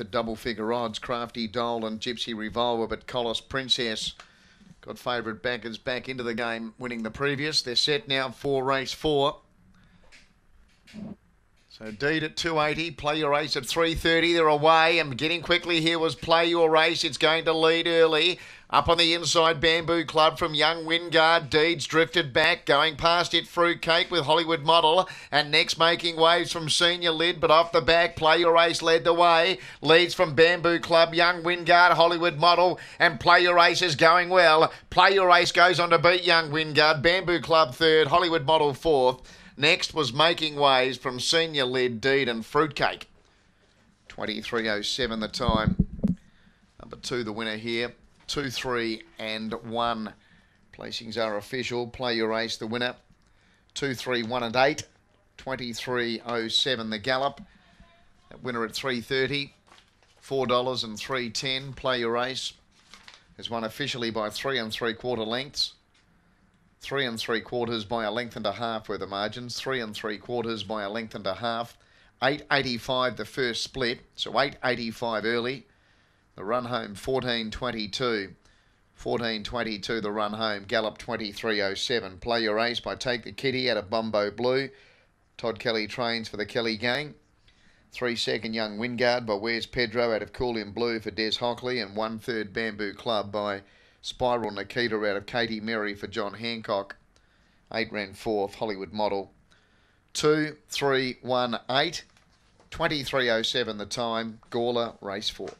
the double figure odds. Crafty Dole and Gypsy Revolver, but Collis Princess got favourite backers back into the game, winning the previous. They're set now for race four. So Deed at 280, play your race at 330. They're away and getting quickly here was play your race. It's going to lead early. Up on the inside, Bamboo Club from Young Wingard. Deeds drifted back, going past it. Fruitcake with Hollywood Model. And next making waves from Senior Lid, but off the back, Play Your Race led the way. Leads from Bamboo Club, Young Wingard, Hollywood Model. And Play Your Race is going well. Play Your Race goes on to beat Young Wingard. Bamboo Club third, Hollywood Model fourth. Next was Making Waves from Senior led Deed and Fruitcake. 23.07 the time. Number two, the winner here. Two, three, and one. Placings are official. Play your race, the winner. Two, three, one, and eight. 23.07 the gallop. That winner at 3.30. $4 and 3.10. Play your race. Has won officially by three and three quarter lengths. Three and three quarters by a length and a half were the margins. Three and three quarters by a length and a half. 885 the first split, so 885 early. The run home 1422. 1422 the run home. Gallop 2307. Play Your Race by Take the Kitty out of Bumbo Blue. Todd Kelly trains for the Kelly gang. Three second Young Wingard by Where's Pedro out of Cool in Blue for Des Hockley. And one third Bamboo Club by Spiral Nikita out of Katie Mary for John Hancock. Eight ran fourth, Hollywood model. Two, three, one, eight. 23.07 the time. Gawler, race four.